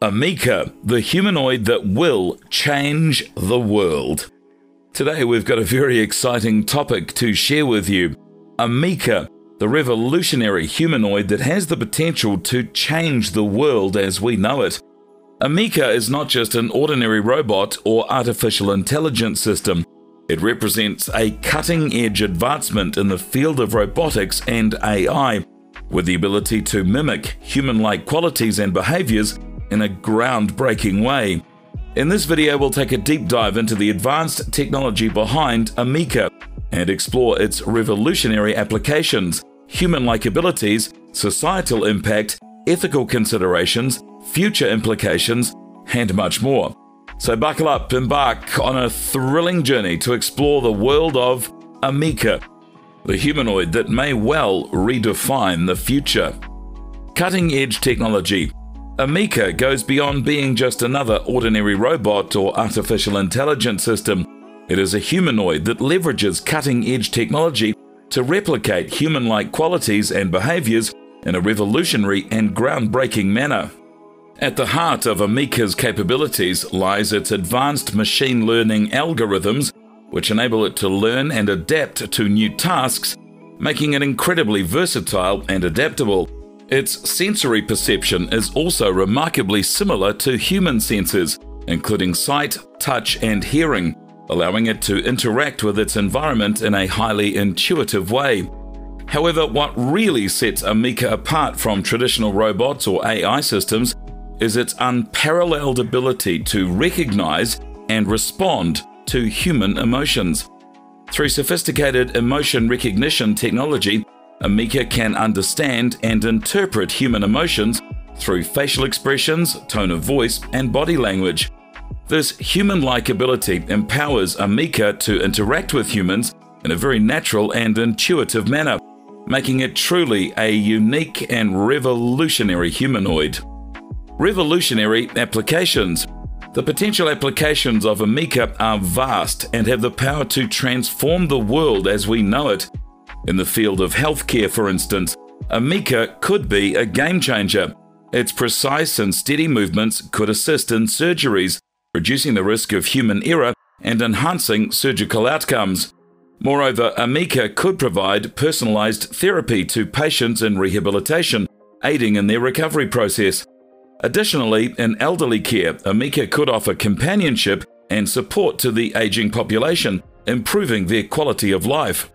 Ameca, the humanoid that will change the world. Today we've got a very exciting topic to share with you. Ameca, the revolutionary humanoid that has the potential to change the world as we know it. Ameca is not just an ordinary robot or artificial intelligence system. It represents a cutting edge advancement in the field of robotics and AI, with the ability to mimic human like qualities and behaviors in a groundbreaking way. In this video, we'll take a deep dive into the advanced technology behind Ameca and explore its revolutionary applications, human like abilities, societal impact, ethical considerations, future implications, and much more. So, buckle up, embark on a thrilling journey to explore the world of Ameca, the humanoid that may well redefine the future. Cutting edge technology Ameca goes beyond being just another ordinary robot or artificial intelligence system. It is a humanoid that leverages cutting edge technology to replicate human like qualities and behaviors in a revolutionary and groundbreaking manner. At the heart of Ameca's capabilities lies its advanced machine learning algorithms, which enable it to learn and adapt to new tasks, making it incredibly versatile and adaptable. Its sensory perception is also remarkably similar to human senses, including sight, touch, and hearing, allowing it to interact with its environment in a highly intuitive way. However, what really sets Ameca apart from traditional robots or AI systems is its unparalleled ability to recognize and respond to human emotions. Through sophisticated emotion recognition technology, Ameca can understand and interpret human emotions through facial expressions, tone of voice, and body language. This human like ability empowers Ameca to interact with humans in a very natural and intuitive manner, making it truly a unique and revolutionary humanoid. Revolutionary applications. The potential applications of Ameca are vast and have the power to transform the world as we know it in the field of healthcare, for instance, Ameca could be a game changer. Its precise and steady movements could assist in surgeries, reducing the risk of human error and enhancing surgical outcomes. Moreover, Ameca could provide personalized therapy to patients in rehabilitation, aiding in their recovery process. Additionally, in elderly care, Ameca could offer companionship and support to the aging population, improving their quality of life.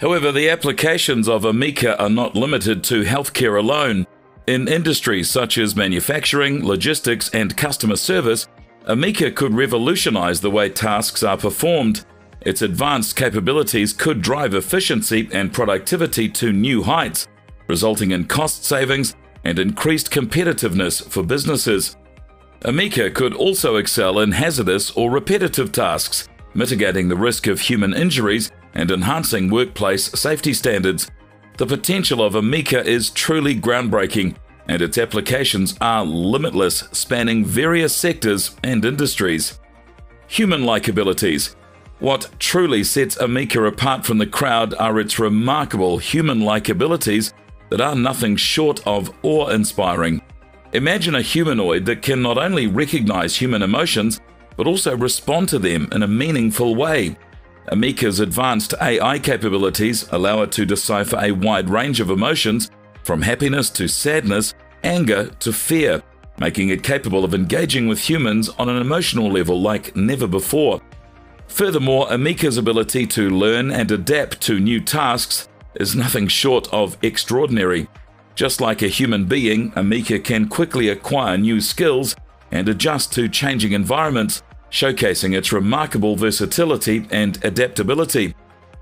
However, the applications of Ameca are not limited to healthcare alone. In industries such as manufacturing, logistics, and customer service, Ameca could revolutionize the way tasks are performed. Its advanced capabilities could drive efficiency and productivity to new heights, resulting in cost savings and increased competitiveness for businesses. Ameca could also excel in hazardous or repetitive tasks, mitigating the risk of human injuries and enhancing workplace safety standards. The potential of Ameca is truly groundbreaking, and its applications are limitless, spanning various sectors and industries. Human like abilities. What truly sets Ameca apart from the crowd are its remarkable human like abilities that are nothing short of awe inspiring. Imagine a humanoid that can not only recognize human emotions, but also respond to them in a meaningful way. Ameca's advanced AI capabilities allow it to decipher a wide range of emotions, from happiness to sadness, anger to fear, making it capable of engaging with humans on an emotional level like never before. Furthermore, Ameca's ability to learn and adapt to new tasks is nothing short of extraordinary. Just like a human being, Ameca can quickly acquire new skills and adjust to changing environments, showcasing its remarkable versatility and adaptability.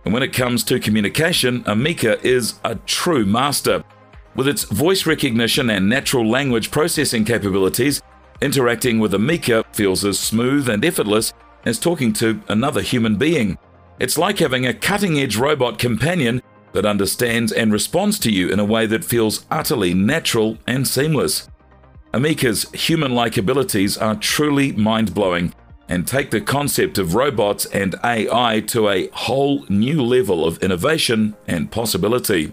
And when it comes to communication, Ameca is a true master. With its voice recognition and natural language processing capabilities, interacting with Ameca feels as smooth and effortless as talking to another human being. It's like having a cutting edge robot companion that understands and responds to you in a way that feels utterly natural and seamless. Ameca's human like abilities are truly mind blowing and take the concept of robots and AI to a whole new level of innovation and possibility.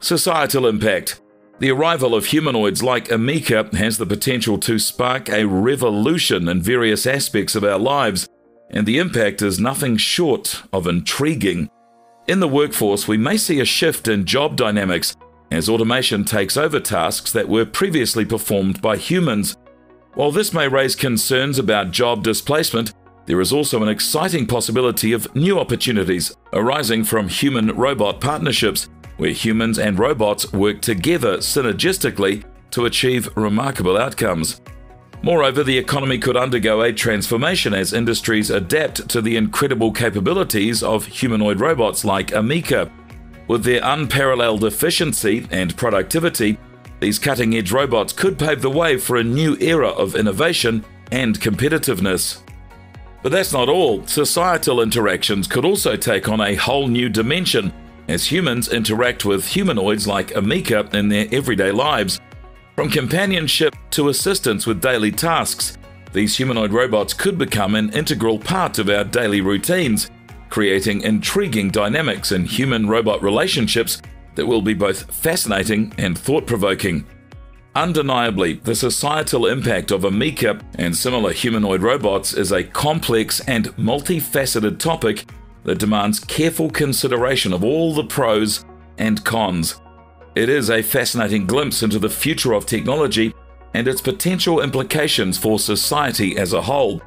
Societal impact. The arrival of humanoids like Ameca has the potential to spark a revolution in various aspects of our lives, and the impact is nothing short of intriguing. In the workforce, we may see a shift in job dynamics as automation takes over tasks that were previously performed by humans. While this may raise concerns about job displacement, there is also an exciting possibility of new opportunities arising from human robot partnerships, where humans and robots work together synergistically to achieve remarkable outcomes. Moreover, the economy could undergo a transformation as industries adapt to the incredible capabilities of humanoid robots like Ameca. With their unparalleled efficiency and productivity, these cutting edge robots could pave the way for a new era of innovation and competitiveness. But that's not all. Societal interactions could also take on a whole new dimension as humans interact with humanoids like Ameca in their everyday lives. From companionship to assistance with daily tasks, these humanoid robots could become an integral part of our daily routines, creating intriguing dynamics in human robot relationships that will be both fascinating and thought provoking. Undeniably, the societal impact of Ameca and similar humanoid robots is a complex and multifaceted topic that demands careful consideration of all the pros and cons. It is a fascinating glimpse into the future of technology and its potential implications for society as a whole.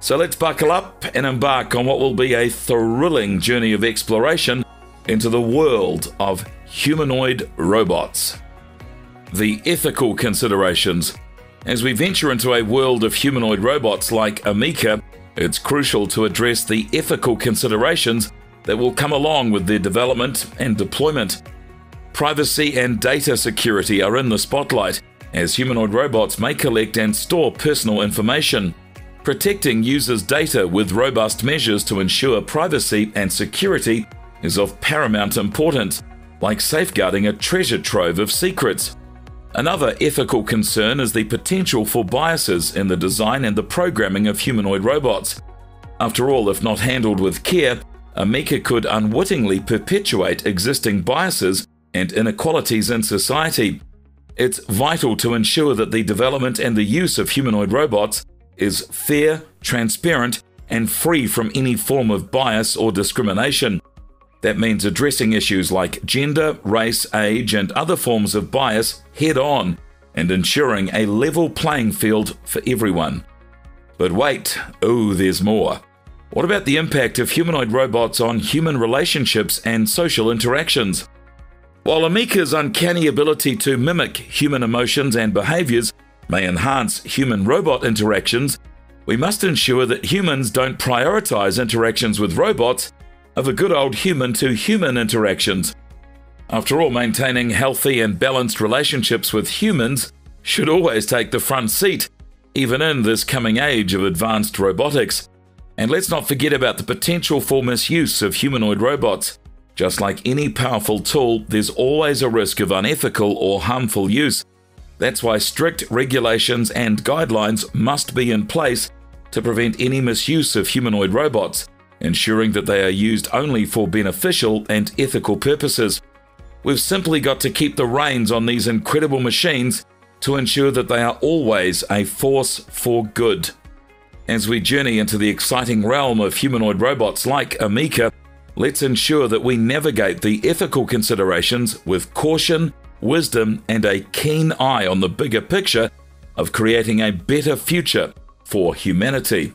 So let's buckle up and embark on what will be a thrilling journey of exploration into the world of humanoid robots the ethical considerations. As we venture into a world of humanoid robots like Ameca, it's crucial to address the ethical considerations that will come along with their development and deployment. Privacy and data security are in the spotlight, as humanoid robots may collect and store personal information. Protecting users' data with robust measures to ensure privacy and security is of paramount importance, like safeguarding a treasure trove of secrets. Another ethical concern is the potential for biases in the design and the programming of humanoid robots. After all, if not handled with care, a maker could unwittingly perpetuate existing biases and inequalities in society. It's vital to ensure that the development and the use of humanoid robots is fair, transparent, and free from any form of bias or discrimination. That means addressing issues like gender, race, age, and other forms of bias head on and ensuring a level playing field for everyone. But wait, oh, there's more. What about the impact of humanoid robots on human relationships and social interactions? While Ameca's uncanny ability to mimic human emotions and behaviors may enhance human robot interactions, we must ensure that humans don't prioritize interactions with robots of a good old human to human interactions. After all, maintaining healthy and balanced relationships with humans should always take the front seat, even in this coming age of advanced robotics. And let's not forget about the potential for misuse of humanoid robots. Just like any powerful tool, there's always a risk of unethical or harmful use. That's why strict regulations and guidelines must be in place to prevent any misuse of humanoid robots ensuring that they are used only for beneficial and ethical purposes. We've simply got to keep the reins on these incredible machines to ensure that they are always a force for good. As we journey into the exciting realm of humanoid robots like Ameca, let's ensure that we navigate the ethical considerations with caution, wisdom, and a keen eye on the bigger picture of creating a better future for humanity.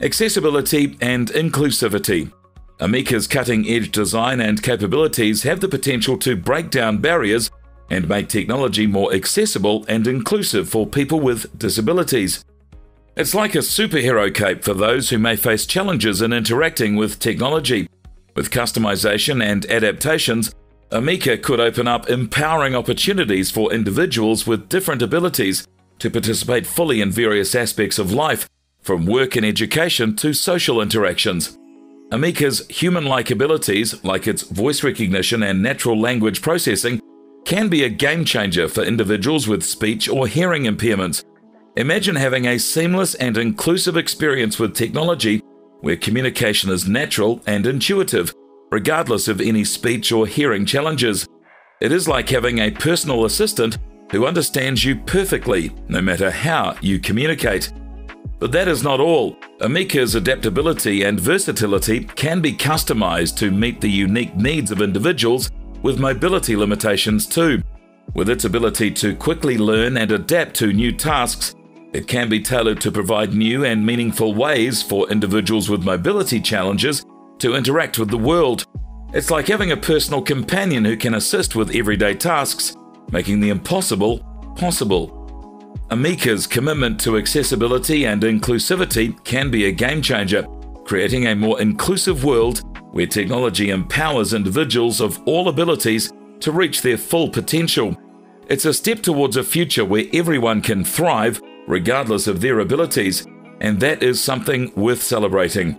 Accessibility and inclusivity. Ameca's cutting edge design and capabilities have the potential to break down barriers and make technology more accessible and inclusive for people with disabilities. It's like a superhero cape for those who may face challenges in interacting with technology. With customization and adaptations, Ameca could open up empowering opportunities for individuals with different abilities to participate fully in various aspects of life from work and education to social interactions. Ameca's human like abilities, like its voice recognition and natural language processing, can be a game changer for individuals with speech or hearing impairments. Imagine having a seamless and inclusive experience with technology where communication is natural and intuitive, regardless of any speech or hearing challenges. It is like having a personal assistant who understands you perfectly, no matter how you communicate. But that is not all. Ameca's adaptability and versatility can be customized to meet the unique needs of individuals with mobility limitations too. With its ability to quickly learn and adapt to new tasks, it can be tailored to provide new and meaningful ways for individuals with mobility challenges to interact with the world. It's like having a personal companion who can assist with everyday tasks, making the impossible possible. Ameca's commitment to accessibility and inclusivity can be a game changer, creating a more inclusive world where technology empowers individuals of all abilities to reach their full potential. It's a step towards a future where everyone can thrive regardless of their abilities, and that is something worth celebrating.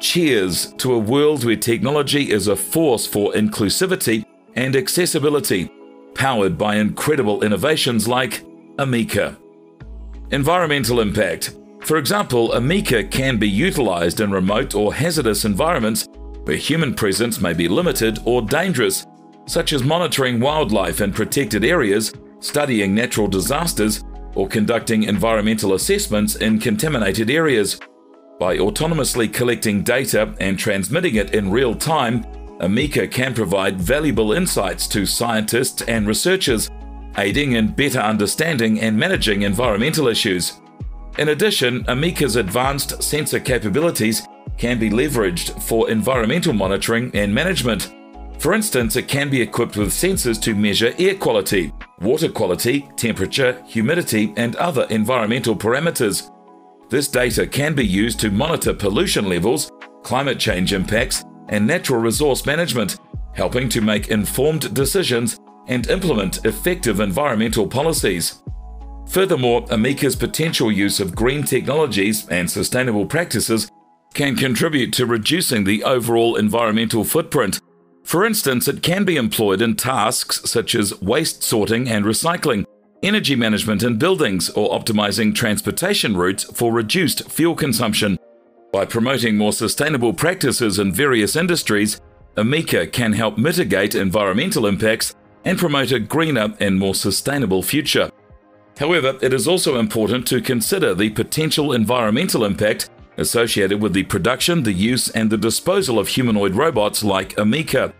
Cheers to a world where technology is a force for inclusivity and accessibility, powered by incredible innovations like Ameca. Environmental impact. For example, Ameca can be utilized in remote or hazardous environments where human presence may be limited or dangerous, such as monitoring wildlife in protected areas, studying natural disasters, or conducting environmental assessments in contaminated areas. By autonomously collecting data and transmitting it in real time, Ameca can provide valuable insights to scientists and researchers, aiding in better understanding and managing environmental issues. In addition, Ameca's advanced sensor capabilities can be leveraged for environmental monitoring and management. For instance, it can be equipped with sensors to measure air quality, water quality, temperature, humidity, and other environmental parameters. This data can be used to monitor pollution levels, climate change impacts, and natural resource management, helping to make informed decisions and implement effective environmental policies. Furthermore, Ameca's potential use of green technologies and sustainable practices can contribute to reducing the overall environmental footprint for instance, it can be employed in tasks such as waste sorting and recycling, energy management in buildings, or optimizing transportation routes for reduced fuel consumption. By promoting more sustainable practices in various industries, Ameca can help mitigate environmental impacts and promote a greener and more sustainable future. However, it is also important to consider the potential environmental impact associated with the production, the use, and the disposal of humanoid robots like Ameca.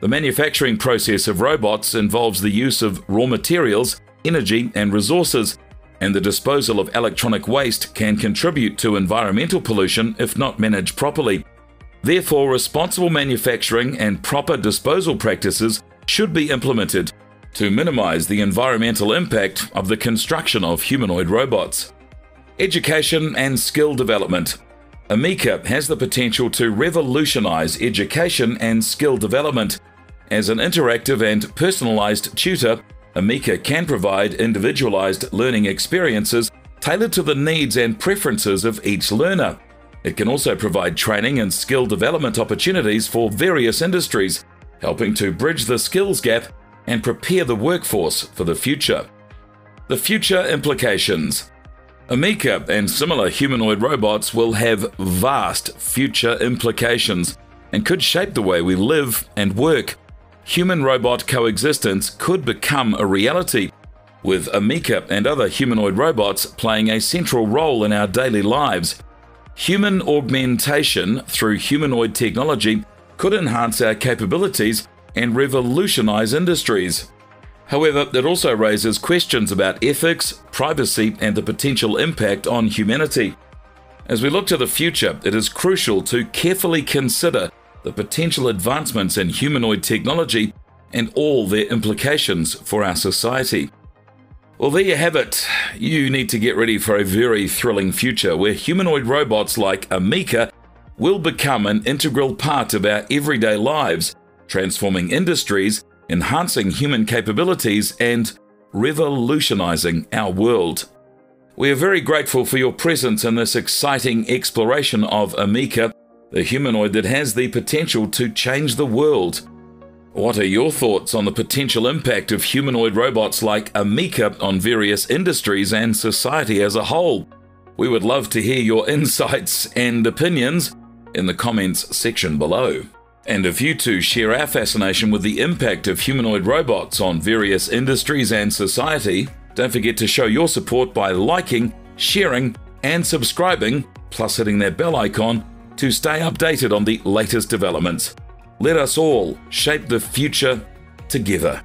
The manufacturing process of robots involves the use of raw materials, energy, and resources, and the disposal of electronic waste can contribute to environmental pollution if not managed properly. Therefore, responsible manufacturing and proper disposal practices should be implemented to minimize the environmental impact of the construction of humanoid robots. Education and skill development. Ameca has the potential to revolutionize education and skill development. As an interactive and personalized tutor, Ameca can provide individualized learning experiences tailored to the needs and preferences of each learner. It can also provide training and skill development opportunities for various industries, helping to bridge the skills gap and prepare the workforce for the future. The future implications. Ameca and similar humanoid robots will have vast future implications and could shape the way we live and work. Human robot coexistence could become a reality, with Ameca and other humanoid robots playing a central role in our daily lives. Human augmentation through humanoid technology could enhance our capabilities and revolutionize industries. However, it also raises questions about ethics, privacy, and the potential impact on humanity. As we look to the future, it is crucial to carefully consider the potential advancements in humanoid technology and all their implications for our society. Well, there you have it. You need to get ready for a very thrilling future where humanoid robots like Ameca will become an integral part of our everyday lives, transforming industries enhancing human capabilities, and revolutionizing our world. We are very grateful for your presence in this exciting exploration of Ameca, the humanoid that has the potential to change the world. What are your thoughts on the potential impact of humanoid robots like Ameca on various industries and society as a whole? We would love to hear your insights and opinions in the comments section below. And if you too share our fascination with the impact of humanoid robots on various industries and society, don't forget to show your support by liking, sharing, and subscribing, plus hitting that bell icon to stay updated on the latest developments. Let us all shape the future together.